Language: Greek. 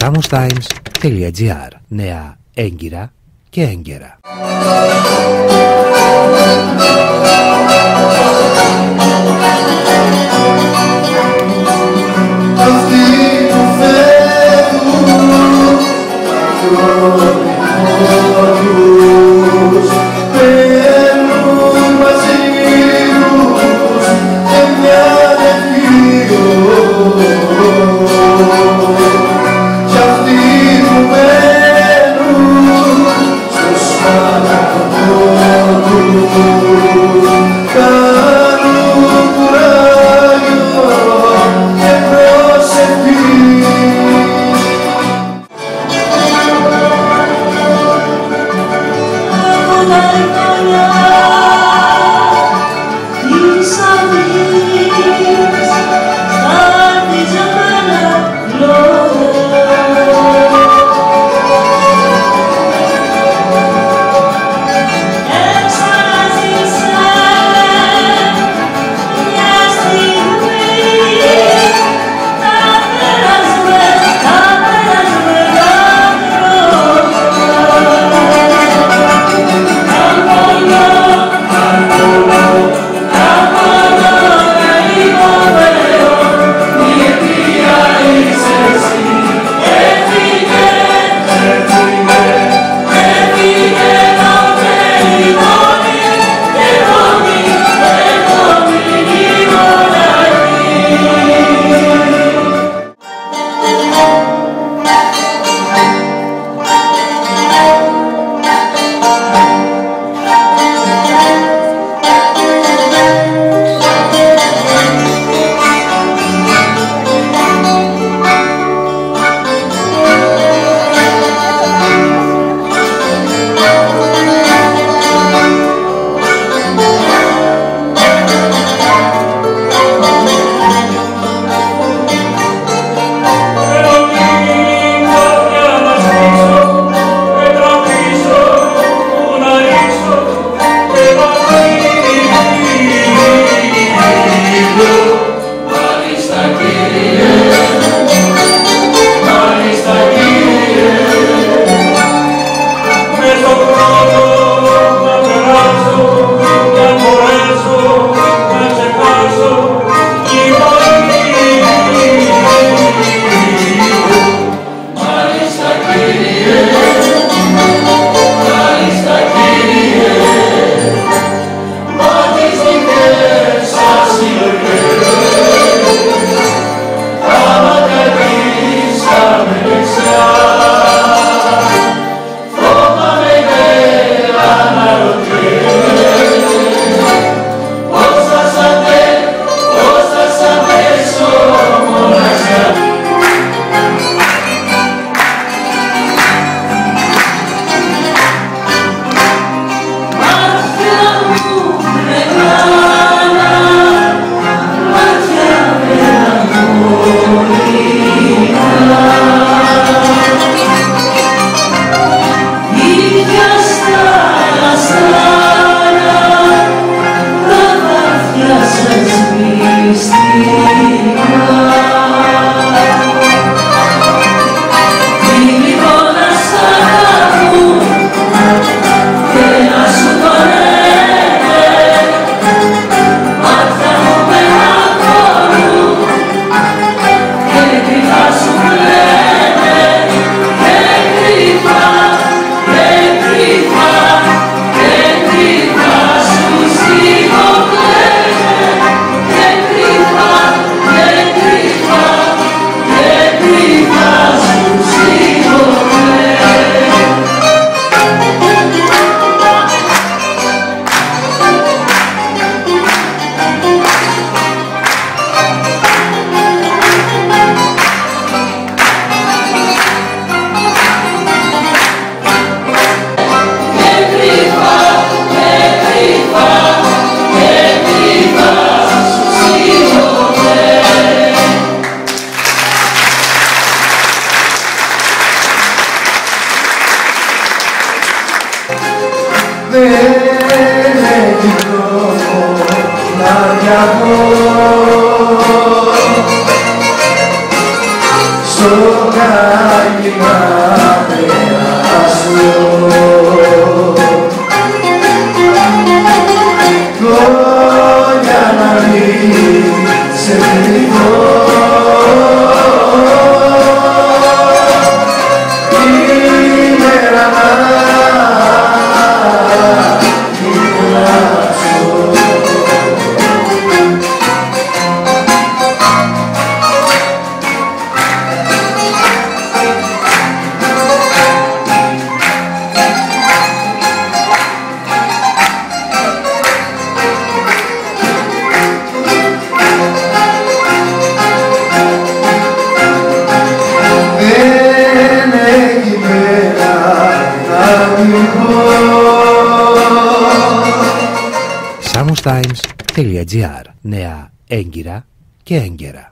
examostimes.gr Νέα έγκυρα και έγκαιρα. So high Νέα έγκυρα και έγκαιρα.